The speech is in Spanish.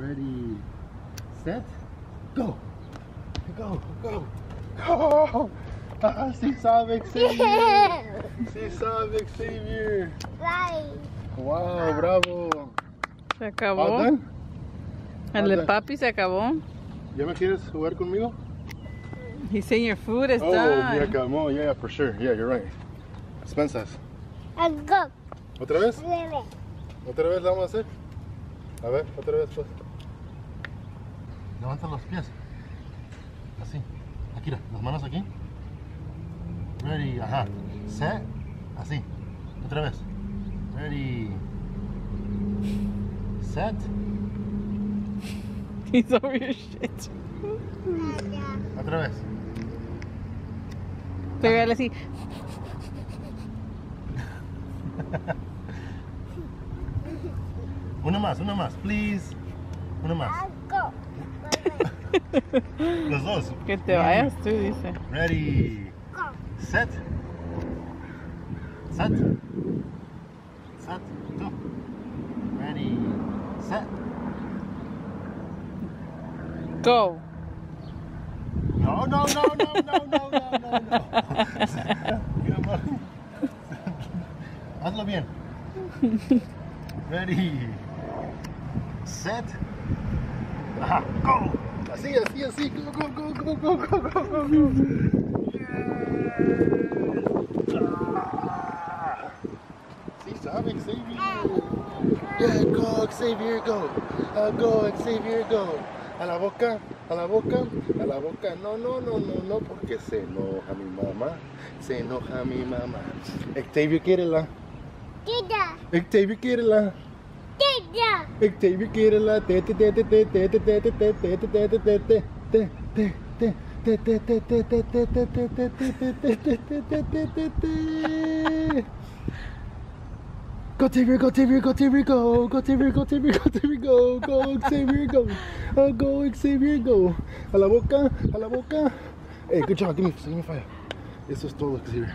Ready, set, go. Go, go, go. Ah, sí sabe Xavier. Sí sabe Xavier. Wow, bravo. Se acabó. done? El de All done. papi se acabó. ¿Ya me quieres jugar conmigo? He's saying your food is Oh, yeah, done. come on. Yeah, for sure. Yeah, you're right. Expensas. Go. ¿Otra vez? Bebe. ¿Otra vez la vamos a hacer? A ver, otra vez pues. Levanta los pies. Así. Aquí, las manos aquí. Ready, ajá. Set. Así. Otra vez. Ready. Set. He's over your shit. Otra vez. Pégale así. Una más, una más, please. Una más. Los dos. Que te vayas tú, dice. Ready. Set. Set. Set. Go. Ready. Set. Go. No, no, no, no, no, no, no, no, no. Hazlo bien. Ready. Set. Ajá. Go. Así, así, así. Go, go, go, go, go, go, go, go, go. Ah. Sí, sabe, Xavier. Yeah, go, Xavier, go. Uh, go, Xavier, go. A la boca, a la boca, a la boca. No, no, no, no, no, porque se enoja mi mamá. Se enoja mi mamá. Xavier, quiere la. Tita. Xavier, quiere la. Tita. Xavier, quiere la. Te, te, te, te, te, te, te, te, te, te, te, te, te, te, te, te, te, te. Go Xavier, go Xavier, go Xavier, go, go Xavier, go Xavier, go Xavier, go, go Xavier, go, oh, go Xavier, go, a la boca, a la boca. Hey, good job, give me, give me fire. Eso es todo, Xavier.